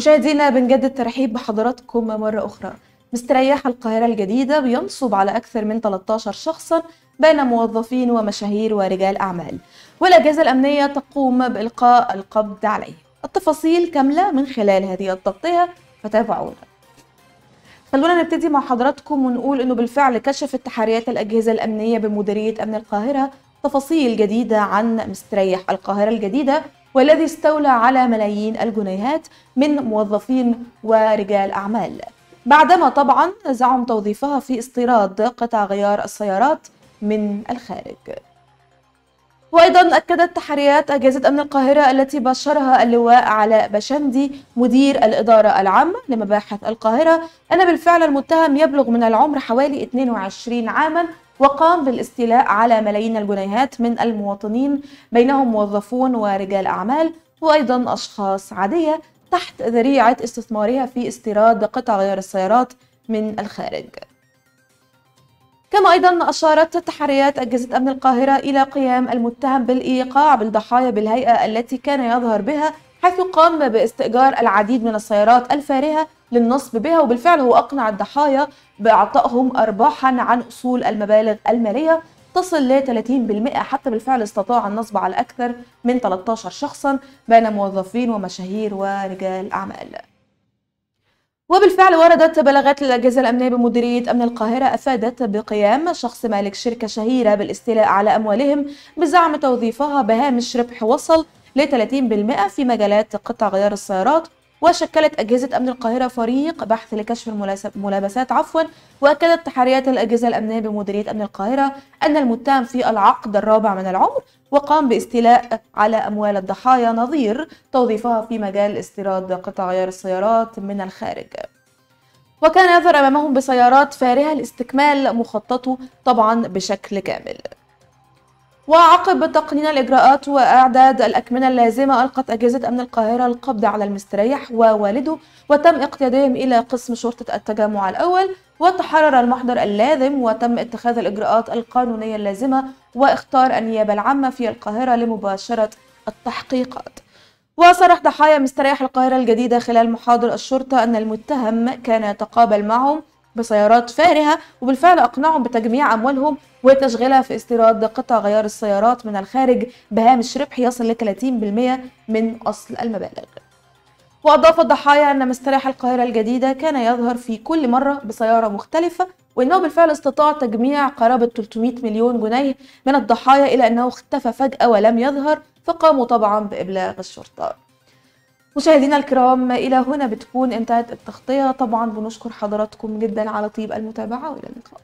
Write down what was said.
مشاهدينا بنجدد ترحيب بحضراتكم مرة أخرى. مستريح القاهرة الجديدة بينصب على أكثر من 13 شخصا بين موظفين ومشاهير ورجال أعمال والأجهزة الأمنية تقوم بإلقاء القبض عليه. التفاصيل كاملة من خلال هذه التغطية فتابعونا. خلونا نبتدي مع حضراتكم ونقول إنه بالفعل كشفت تحريات الأجهزة الأمنية بمديرية أمن القاهرة تفاصيل جديدة عن مستريح القاهرة الجديدة. والذي استولى على ملايين الجنيهات من موظفين ورجال أعمال. بعدما طبعا زعم توظيفها في استيراد قطع غيار السيارات من الخارج. وأيضا أكدت تحريات أجهزة أمن القاهرة التي بشرها اللواء علاء بشندي مدير الإدارة العامه لمباحث القاهرة أن بالفعل المتهم يبلغ من العمر حوالي 22 عاما وقام بالاستيلاء على ملايين الجنيهات من المواطنين بينهم موظفون ورجال أعمال وأيضا أشخاص عادية تحت ذريعة استثمارها في استيراد قطع غيار السيارات من الخارج. كما أيضا أشارت تحريات أجهزة أمن القاهرة إلى قيام المتهم بالإيقاع بالضحايا بالهيئة التي كان يظهر بها حيث قام باستئجار العديد من السيارات الفارهة للنصب بها وبالفعل هو أقنع الضحايا بإعطائهم أرباحا عن أصول المبالغ المالية تصل ل 30% حتى بالفعل استطاع النصب على أكثر من 13 شخصا بين موظفين ومشاهير ورجال أعمال. وبالفعل وردت بلاغات للأجهزة الأمنية بمديرية أمن القاهرة أفادت بقيام شخص مالك شركة شهيرة بالاستيلاء على أموالهم بزعم توظيفها بهامش ربح وصل ل 30% في مجالات قطع غيار السيارات وشكلت أجهزة أمن القاهرة فريق بحث لكشف الملابسات عفوا وأكدت تحريات الأجهزة الأمنية بمديرية أمن القاهرة أن المتهم في العقد الرابع من العمر وقام باستيلاء على أموال الضحايا. نظير توظيفها في مجال استيراد قطع غيار السيارات من الخارج. وكان يظهر أمامهم بسيارات فارهة لاستكمال مخططه طبعا بشكل كامل. وعقب تقنين الإجراءات وإعداد الأكمنة اللازمة ألقت أجهزة أمن القاهرة القبض على المستريح ووالده وتم اقتيادهم إلى قسم شرطة التجمع الأول وتحرر المحضر اللازم وتم اتخاذ الإجراءات القانونية اللازمة واختار النيابة العامة في القاهرة لمباشرة التحقيقات. وصرح ضحايا مستريح القاهرة الجديدة خلال محاضر الشرطة أن المتهم كان يتقابل معهم بسيارات فارهة وبالفعل أقنعهم بتجميع أموالهم وتشغيلها في استيراد قطع غيار السيارات من الخارج بهامش ربح يصل ل 30% من أصل المبالغ. وأضاف الضحايا أن مستريح القاهرة الجديدة كان يظهر في كل مرة بسيارة مختلفة وإنه بالفعل استطاع تجميع قرابة 300 مليون جنيه من الضحايا إلى أنه اختفى فجأة ولم يظهر فقاموا طبعا بإبلاغ الشرطة. مشاهدينا الكرام إلى هنا بتكون انتهت التغطية. طبعا بنشكر حضراتكم جدا على طيب المتابعة وإلى اللقاء.